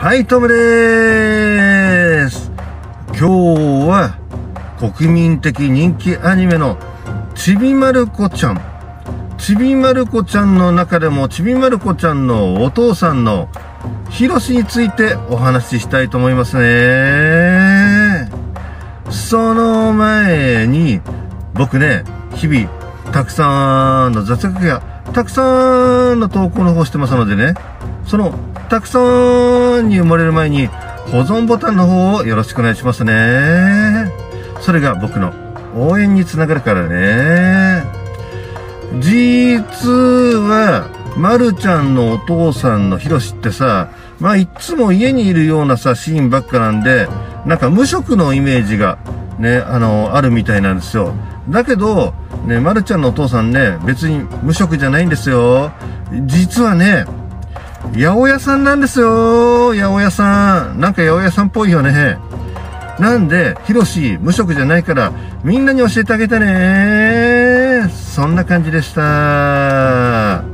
はい、トムです。今日は国民的人気アニメのちびまる子ちゃん。ちびまる子ちゃんの中でもちびまる子ちゃんのお父さんのひろしについてお話ししたいと思いますね。その前に僕ね、日々たくさんの雑学やたくさんの投稿の方してますのでね、そのたくさんに生まれる前に保存ボタンの方をよろしくお願いしますね。それが僕の応援につながるからね。実は、まるちゃんのお父さんのひろしってさ、まあいつも家にいるようなさ、シーンばっかなんで、なんか無職のイメージがね、あの、あるみたいなんですよ。だけど、ね、まるちゃんのお父さんね、別に無職じゃないんですよ。実はね、八百屋さんなんですよ。八百屋さん。なんか八百屋さんっぽいよね。なんで、ヒロシ、無職じゃないから、みんなに教えてあげてね。そんな感じでした。